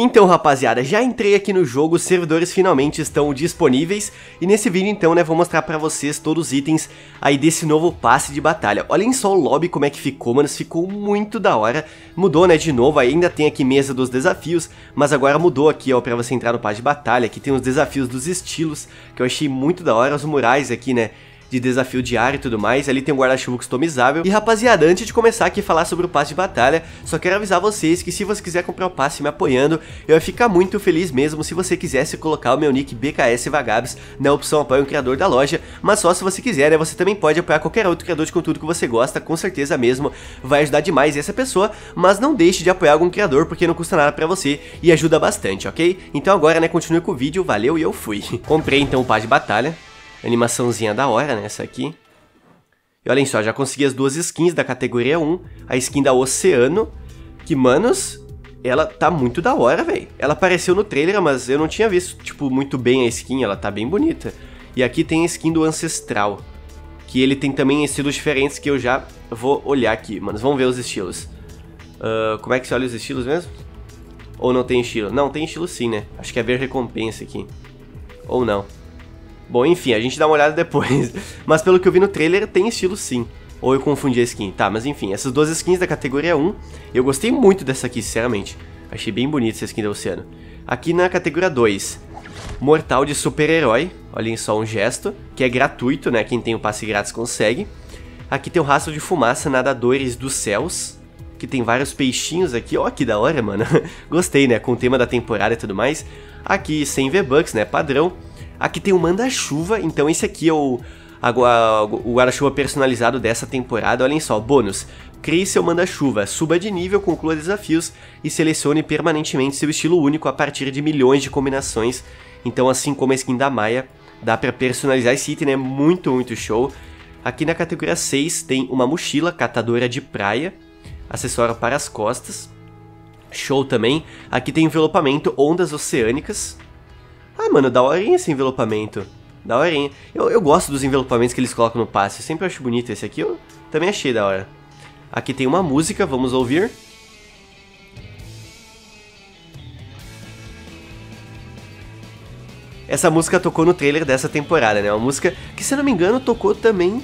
Então, rapaziada, já entrei aqui no jogo, os servidores finalmente estão disponíveis e nesse vídeo então, né, vou mostrar pra vocês todos os itens aí desse novo passe de batalha. Olhem só o lobby como é que ficou, mano, ficou muito da hora. Mudou, né, de novo, ainda tem aqui mesa dos desafios, mas agora mudou aqui, ó, pra você entrar no passe de batalha. Aqui tem os desafios dos estilos, que eu achei muito da hora, os murais aqui, né, de desafio diário e tudo mais. Ali tem um guarda-chuva customizável. E rapaziada, antes de começar aqui a falar sobre o passe de batalha, só quero avisar vocês que se você quiser comprar o passe me apoiando, eu ia ficar muito feliz mesmo se você quisesse colocar o meu nick BKS Vagabs na opção apoio um criador da loja, mas só se você quiser, né? Você também pode apoiar qualquer outro criador de conteúdo que você gosta, com certeza mesmo vai ajudar demais essa pessoa, mas não deixe de apoiar algum criador porque não custa nada pra você e ajuda bastante, ok? Então agora, né, continue com o vídeo, valeu e eu fui. Comprei então o passe de batalha, Animaçãozinha da hora, né? Essa aqui. E olhem só, já consegui as duas skins da categoria 1. A skin da Oceano. Que, manos, ela tá muito da hora, velho. Ela apareceu no trailer, mas eu não tinha visto, tipo, muito bem a skin. Ela tá bem bonita. E aqui tem a skin do Ancestral. Que ele tem também estilos diferentes que eu já vou olhar aqui. Manos, vamos ver os estilos. Uh, como é que se olha os estilos mesmo? Ou não tem estilo? Não, tem estilo sim, né? Acho que é ver recompensa aqui. Ou não. Bom, enfim, a gente dá uma olhada depois. Mas pelo que eu vi no trailer, tem estilo sim. Ou eu confundi a skin. Tá, mas enfim, essas duas skins da categoria 1, eu gostei muito dessa aqui, sinceramente. Achei bem bonita essa skin do Oceano. Aqui na categoria 2, Mortal de Super-Herói. Olhem só um gesto, que é gratuito, né? Quem tem o passe grátis consegue. Aqui tem o Rastro de Fumaça Nadadores dos Céus, que tem vários peixinhos aqui. Ó, oh, que da hora, mano. Gostei, né? Com o tema da temporada e tudo mais. Aqui 100 V-Bucks, né? Padrão. Aqui tem o manda-chuva, então esse aqui é o, o guarda-chuva personalizado dessa temporada. Olhem só, bônus. Crie seu manda-chuva, suba de nível, conclua desafios e selecione permanentemente seu estilo único a partir de milhões de combinações. Então, assim como a skin da Maia, dá para personalizar esse item, né? Muito, muito show. Aqui na categoria 6 tem uma mochila catadora de praia, acessório para as costas. Show também. Aqui tem envelopamento ondas oceânicas, ah, mano, da horinha esse envelopamento. Da horinha. Eu, eu gosto dos envelopamentos que eles colocam no passe. Eu sempre acho bonito. Esse aqui eu também achei da hora. Aqui tem uma música, vamos ouvir. Essa música tocou no trailer dessa temporada, né? Uma música que, se não me engano, tocou também.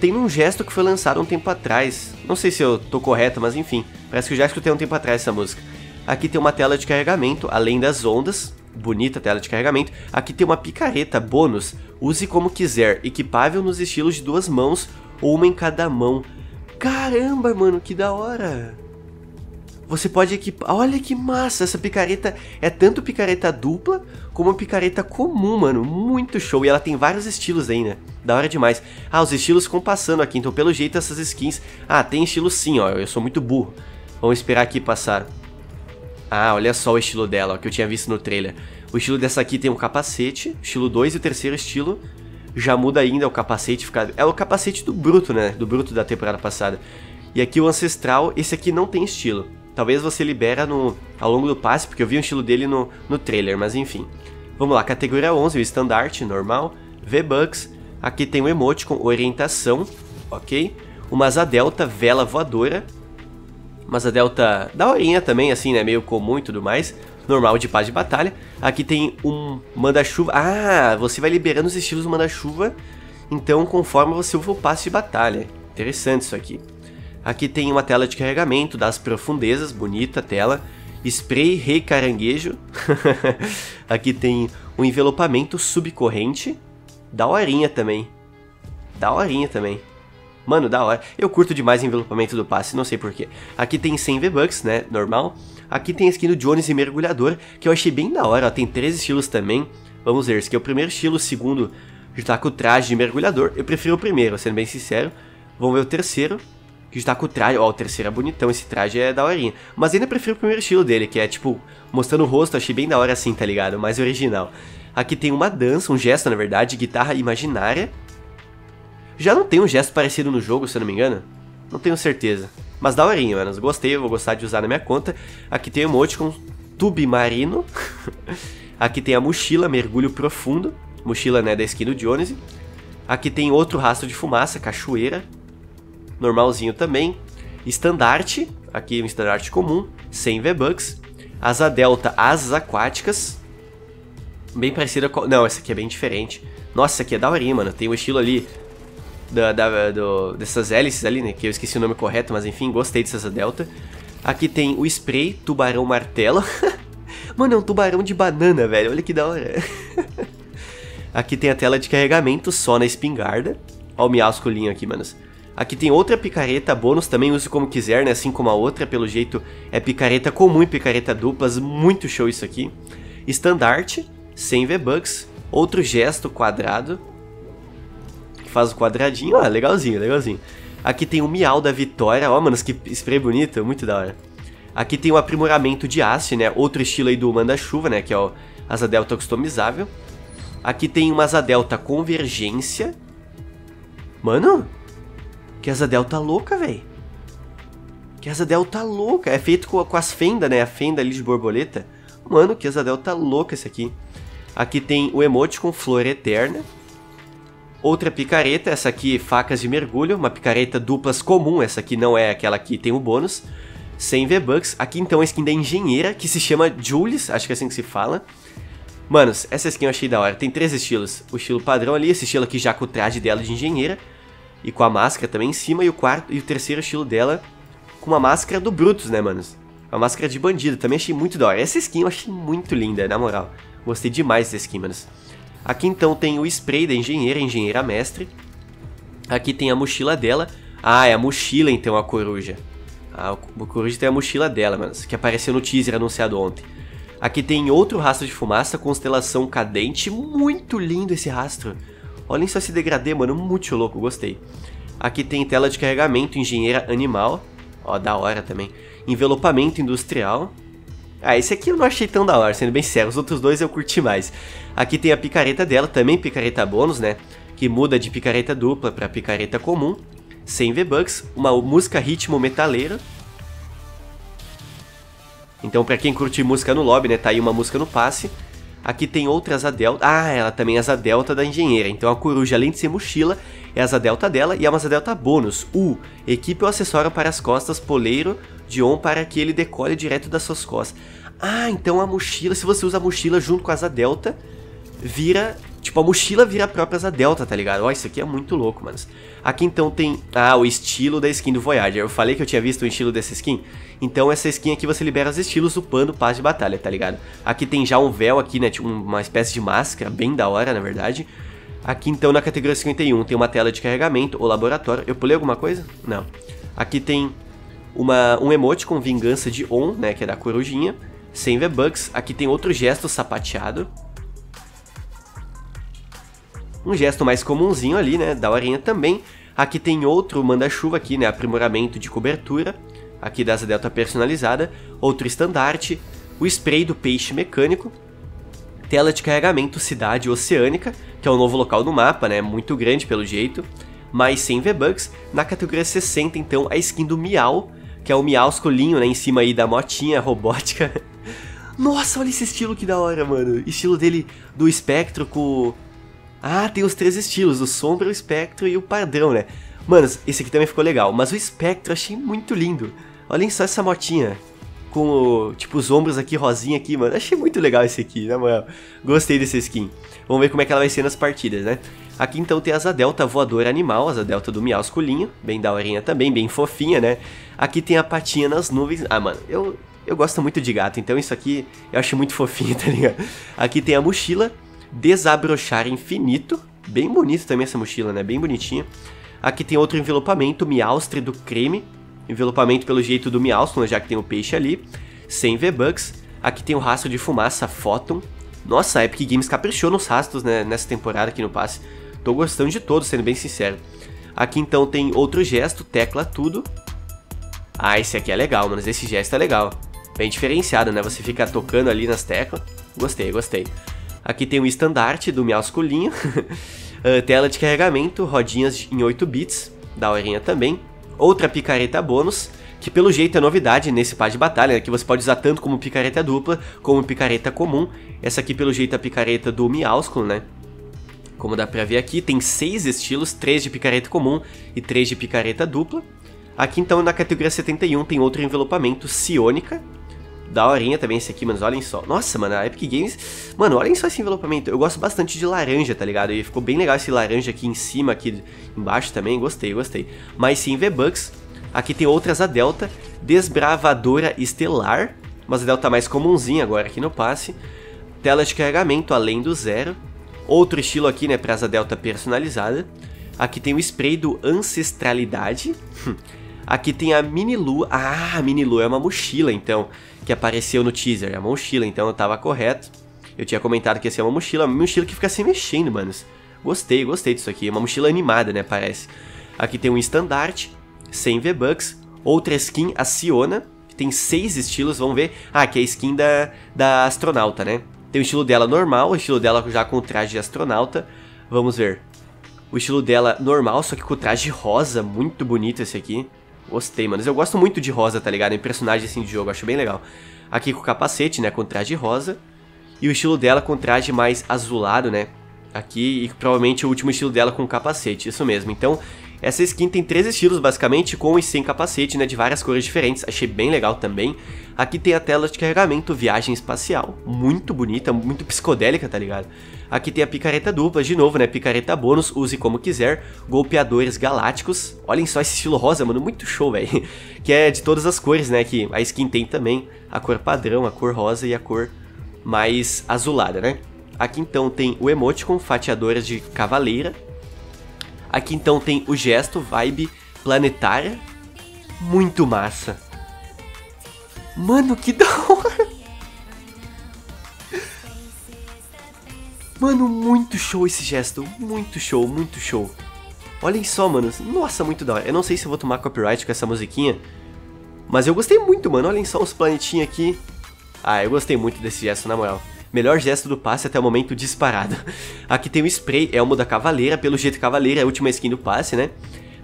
Tem um gesto que foi lançado um tempo atrás. Não sei se eu tô correto, mas enfim. Parece que eu já escutei um tempo atrás essa música. Aqui tem uma tela de carregamento, além das ondas bonita tela de carregamento. Aqui tem uma picareta bônus, use como quiser, equipável nos estilos de duas mãos ou uma em cada mão. Caramba, mano, que da hora! Você pode equipar. Olha que massa! Essa picareta é tanto picareta dupla como picareta comum, mano. Muito show. E ela tem vários estilos ainda. Né? Da hora demais. Ah, os estilos ficam passando aqui. Então, pelo jeito, essas skins. Ah, tem estilo sim, ó. Eu sou muito burro. Vamos esperar aqui passar. Ah, olha só o estilo dela, ó, que eu tinha visto no trailer. O estilo dessa aqui tem um capacete, estilo 2, e o terceiro estilo já muda ainda o capacete. Fica... É o capacete do Bruto, né? Do Bruto da temporada passada. E aqui o Ancestral, esse aqui não tem estilo. Talvez você libera no, ao longo do passe, porque eu vi o estilo dele no, no trailer, mas enfim. Vamos lá, categoria 11, o estandarte, normal. V-Bucks. Aqui tem o emote com orientação, ok? Uma asa delta, vela voadora mas a Delta da horinha também, assim, né? Meio comum e tudo mais. Normal de paz de batalha. Aqui tem um manda-chuva. Ah, você vai liberando os estilos do manda-chuva. Então, conforme você usa o passe de batalha. Interessante isso aqui. Aqui tem uma tela de carregamento das profundezas, bonita tela. Spray Rei Caranguejo. aqui tem um envelopamento subcorrente. Da horinha também. Da horinha também. Mano, da hora. Eu curto demais o envelopamento do passe, não sei porquê. Aqui tem 100 V-Bucks, né? Normal. Aqui tem a skin do Jones e Mergulhador, que eu achei bem da hora. Ó, tem três estilos também. Vamos ver, esse aqui é o primeiro estilo, o segundo já tá com o traje de mergulhador. Eu prefiro o primeiro, sendo bem sincero. Vamos ver o terceiro, que já tá com o traje. Ó, o terceiro é bonitão, esse traje é daorinha. Mas ainda prefiro o primeiro estilo dele, que é tipo, mostrando o rosto, achei bem da hora assim, tá ligado? Mais original. Aqui tem uma dança, um gesto na verdade, guitarra imaginária. Já não tem um gesto parecido no jogo, se eu não me engano? Não tenho certeza. Mas da horinha, mano. Gostei, vou gostar de usar na minha conta. Aqui tem o emote com marino. Aqui tem a mochila, mergulho profundo. Mochila, né, da skin do Dionys. Aqui tem outro rastro de fumaça, cachoeira. Normalzinho também. Estandarte, aqui um estandarte comum, 100 V-Bucks. Asa delta, asas aquáticas. Bem parecida com... Não, essa aqui é bem diferente. Nossa, essa aqui é daorinha, mano. Tem o um estilo ali da, da, do, dessas hélices ali, né? Que eu esqueci o nome correto, mas enfim, gostei dessa delta. Aqui tem o spray, tubarão martelo. Mano, é um tubarão de banana, velho. Olha que da hora. aqui tem a tela de carregamento só na espingarda. Olha o miascolinho aqui, manos. Aqui tem outra picareta bônus, também use como quiser, né? Assim como a outra, pelo jeito é picareta comum e picareta duplas. Muito show isso aqui. Estandarte, 100 V-Bucks. Outro gesto quadrado, faz o quadradinho. Ah, legalzinho, legalzinho. Aqui tem o Miau da Vitória. Ó, mano, que spray bonito, muito da hora. Aqui tem o aprimoramento de haste, né? Outro estilo aí do Manda-Chuva, né? Que é o asa delta customizável. Aqui tem uma asa delta convergência. Mano, que asa delta louca, velho. Que asa delta louca. É feito com, com as fendas, né? A fenda ali de borboleta. Mano, que asa delta louca esse aqui. Aqui tem o emote com flor eterna. Outra picareta, essa aqui facas de mergulho, uma picareta duplas comum, essa aqui não é aquela que tem o bônus. 100 V-Bucks. Aqui então a skin da engenheira, que se chama Jules, acho que é assim que se fala. Manos, essa skin eu achei da hora. Tem três estilos. O estilo padrão ali, esse estilo aqui já com o traje dela de engenheira. E com a máscara também em cima. E o quarto e o terceiro estilo dela com uma máscara do Brutus, né, manos? Uma máscara de bandido. Também achei muito da hora. Essa skin eu achei muito linda, na moral. Gostei demais dessa skin, manos. Aqui então tem o spray da engenheira, engenheira mestre. Aqui tem a mochila dela. Ah, é a mochila então a coruja. A coruja tem a mochila dela, mano, que apareceu no teaser anunciado ontem. Aqui tem outro rastro de fumaça, constelação cadente. Muito lindo esse rastro. Olhem só esse degradê, mano, muito louco, gostei. Aqui tem tela de carregamento, engenheira animal. Ó, da hora também. Envelopamento industrial. Ah, esse aqui eu não achei tão da hora, sendo bem sério. Os outros dois eu curti mais. Aqui tem a picareta dela, também picareta bônus, né? Que muda de picareta dupla para picareta comum. 100 V-Bucks, uma música ritmo metaleiro. Então, para quem curte música no lobby, né? Tá aí uma música no passe. Aqui tem outra asa delta. Ah, ela também é asa delta da engenheira. Então a coruja, além de ser mochila, é asa delta dela e é uma asa delta bônus. U. Equipe o acessório para as costas poleiro de on para que ele decole direto das suas costas. Ah, então a mochila, se você usa a mochila junto com a asa delta, vira. Tipo, a mochila vira a própria asa delta, tá ligado? Ó, isso aqui é muito louco, mano. Aqui então tem. Ah, o estilo da skin do Voyager. Eu falei que eu tinha visto o estilo dessa skin. Então essa skin aqui você libera os estilos upando passe de batalha, tá ligado? Aqui tem já um véu aqui, né? Tipo, uma espécie de máscara, bem da hora, na verdade. Aqui então na categoria 51 tem uma tela de carregamento ou laboratório. Eu pulei alguma coisa? Não. Aqui tem uma, um emote com vingança de On, né? Que é da corujinha. 100 V-Bucks. Aqui tem outro gesto sapateado. Um gesto mais comumzinho ali, né, da horinha também. Aqui tem outro manda-chuva aqui, né, aprimoramento de cobertura. Aqui da asa delta personalizada. Outro estandarte. O spray do peixe mecânico. Tela de carregamento cidade oceânica, que é o um novo local no mapa, né, muito grande pelo jeito. Mais 100 V-Bucks. Na categoria 60, então, a skin do Miau, que é o Miau escolinho, né, em cima aí da motinha robótica. Nossa, olha esse estilo que da hora, mano. Estilo dele do espectro com ah, tem os três estilos, o sombra, o espectro e o padrão, né? Mano, esse aqui também ficou legal, mas o espectro eu achei muito lindo. Olhem só essa motinha. Com tipo, os ombros aqui, rosinha aqui, mano. Achei muito legal esse aqui, na moral. Gostei desse skin. Vamos ver como é que ela vai ser nas partidas, né? Aqui então tem a asa delta voadora animal, asa delta do miausculinho. Bem daorinha também, bem fofinha, né? Aqui tem a patinha nas nuvens. Ah, mano, eu, eu gosto muito de gato, então isso aqui eu acho muito fofinho, tá ligado? Aqui tem a mochila Desabrochar Infinito. Bem bonito também essa mochila, né? Bem bonitinha. Aqui tem outro envelopamento, Miaustre do Creme. Envelopamento pelo jeito do Miaustre, já que tem o peixe ali. 100 V-Bucks. Aqui tem o rastro de fumaça Photon. Nossa, a Epic Games caprichou nos rastros né, nessa temporada aqui no passe. Tô gostando de todos, sendo bem sincero. Aqui então tem outro gesto, tecla tudo. Ah, esse aqui é legal, mano. Esse gesto é legal. Bem diferenciado, né? Você fica tocando ali nas teclas. Gostei, gostei. Aqui tem o estandarte do masculinho, uh, tela de carregamento, rodinhas em 8 bits, da horinha também. Outra picareta bônus, que pelo jeito é novidade nesse par de batalha, né, que você pode usar tanto como picareta dupla, como picareta comum. Essa aqui pelo jeito é a picareta do Miásculo, né? Como dá pra ver aqui, tem seis estilos, três de picareta comum e três de picareta dupla. Aqui então na categoria 71 tem outro envelopamento, Sionica, Da horinha também esse aqui, mano, olhem só. Nossa, mano, a Epic Games... Mano, olhem só esse envelopamento. Eu gosto bastante de laranja, tá ligado? E ficou bem legal esse laranja aqui em cima, aqui embaixo também. Gostei, gostei. Mas sim, V-Bucks. Aqui tem outras a Delta. Desbravadora Estelar. Mas a Delta mais comumzinha agora aqui no passe. Tela de carregamento além do zero. Outro estilo aqui, né, pra asa Delta personalizada. Aqui tem o spray do Ancestralidade. Aqui tem a Mini Lu. Ah, a Mini Lu é uma mochila, então, que apareceu no teaser. É uma mochila, então eu tava correto. Eu tinha comentado que ia ser uma mochila, uma mochila que fica se mexendo, manos. Gostei, gostei disso aqui. É uma mochila animada, né, parece. Aqui tem um estandarte, 100 V-Bucks. Outra skin, a Siona, que tem seis estilos, vamos ver. Ah, que é a skin da, da astronauta, né? Tem o estilo dela normal, o estilo dela já com traje de astronauta. Vamos ver. O estilo dela normal, só que com traje rosa, muito bonito esse aqui. Gostei, mano. Eu gosto muito de rosa, tá ligado? Em personagem assim de jogo, acho bem legal. Aqui com o capacete, né, com traje rosa. E o estilo dela com traje mais azulado, né? Aqui, e provavelmente o último estilo dela com capacete, isso mesmo. Então, essa skin tem três estilos, basicamente, com e sem capacete, né, de várias cores diferentes, achei bem legal também. Aqui tem a tela de carregamento viagem espacial, muito bonita, muito psicodélica, tá ligado? Aqui tem a picareta dupla, de novo, né, picareta bônus, use como quiser, golpeadores galácticos. Olhem só esse estilo rosa, mano, muito show, velho. Que é de todas as cores, né, que a skin tem também, a cor padrão, a cor rosa e a cor mais azulada, né? Aqui então tem o emoticon fatiadoras de cavaleira. Aqui então tem o gesto vibe planetária. Muito massa. Mano, que da hora. Mano, muito show esse gesto. Muito show, muito show. Olhem só, mano. Nossa, muito da hora. Eu não sei se eu vou tomar copyright com essa musiquinha. Mas eu gostei muito, mano. Olhem só os planetinhos aqui. Ah, eu gostei muito desse gesto, na moral. Melhor gesto do passe até o momento disparado. Aqui tem o spray, Elmo da Cavaleira, pelo jeito Cavaleira é a última skin do passe, né?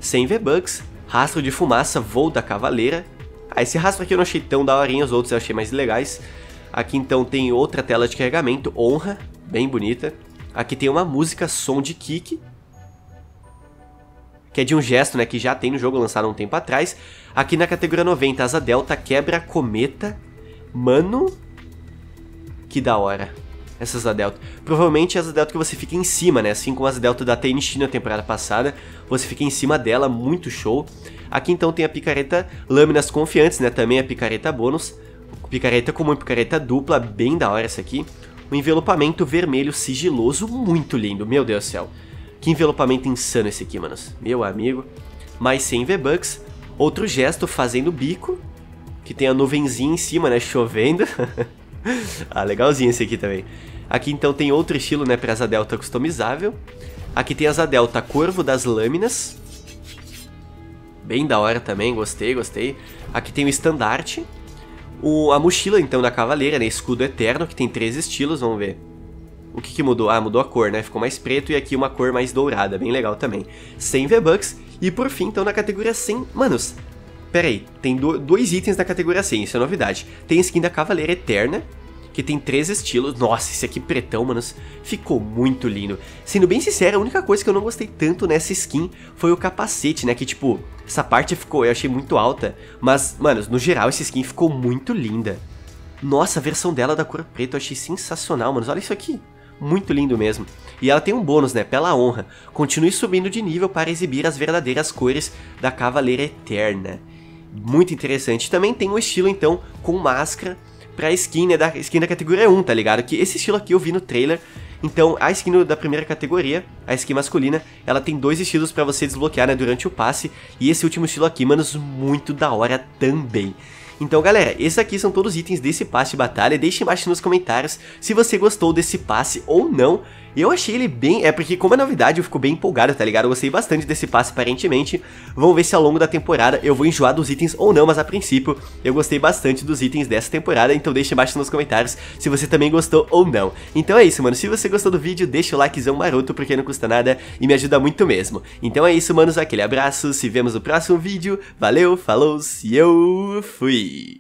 100 V-Bucks, rastro de fumaça, voo da Cavaleira. Ah, esse rastro aqui eu não achei tão daorinha, os outros eu achei mais legais. Aqui então tem outra tela de carregamento, honra, bem bonita. Aqui tem uma música, som de kick. Que é de um gesto, né, que já tem no jogo, lançado um tempo atrás. Aqui na categoria 90, asa delta, quebra cometa. Mano, que da hora. Essas da Delta. Provavelmente as da Delta que você fica em cima, né? Assim como as Delta da TNT na temporada passada. Você fica em cima dela, muito show. Aqui então tem a picareta Lâminas Confiantes, né? Também a picareta bônus. Picareta comum e picareta dupla, bem da hora essa aqui. O envelopamento vermelho sigiloso, muito lindo, meu Deus do céu. Que envelopamento insano esse aqui, manos. Meu amigo. Mais 100 V-Bucks. Outro gesto fazendo bico. Que tem a nuvenzinha em cima, né? Chovendo. ah, legalzinho esse aqui também. Aqui então tem outro estilo, né, para asa delta customizável. Aqui tem asa delta corvo das lâminas. Bem da hora também, gostei, gostei. Aqui tem o estandarte. O, a mochila então da cavaleira, né, escudo eterno, que tem três estilos, vamos ver. O que, que mudou? Ah, mudou a cor, né? Ficou mais preto e aqui uma cor mais dourada, bem legal também. 100 V-Bucks. E por fim, então, na categoria 100... Manos, Pera aí, tem do, dois itens da categoria 100, isso é novidade. Tem a skin da Cavaleira Eterna, que tem três estilos. Nossa, esse aqui pretão, manos, ficou muito lindo. Sendo bem sincero, a única coisa que eu não gostei tanto nessa skin foi o capacete, né? Que tipo, essa parte ficou, eu achei muito alta. Mas, manos, no geral, essa skin ficou muito linda. Nossa, a versão dela da cor preta eu achei sensacional, manos. Olha isso aqui. Muito lindo mesmo. E ela tem um bônus, né? Pela honra. Continue subindo de nível para exibir as verdadeiras cores da Cavaleira Eterna muito interessante. Também tem um estilo, então, com máscara pra skin, né, da skin da categoria 1, tá ligado? Que esse estilo aqui eu vi no trailer. Então, a skin da primeira categoria, a skin masculina, ela tem dois estilos para você desbloquear, né, durante o passe. E esse último estilo aqui, manos, muito da hora também. Então galera, esses aqui são todos os itens desse passe de batalha, deixe embaixo nos comentários se você gostou desse passe ou não. Eu achei ele bem, é porque como é novidade eu fico bem empolgado, tá ligado? Eu gostei bastante desse passe aparentemente, vamos ver se ao longo da temporada eu vou enjoar dos itens ou não, mas a princípio eu gostei bastante dos itens dessa temporada, então deixe embaixo nos comentários se você também gostou ou não. Então é isso, mano, se você gostou do vídeo, deixa o likezão maroto porque não custa nada e me ajuda muito mesmo. Então é isso, manos, aquele abraço, se vemos no próximo vídeo, valeu, falou, se eu fui!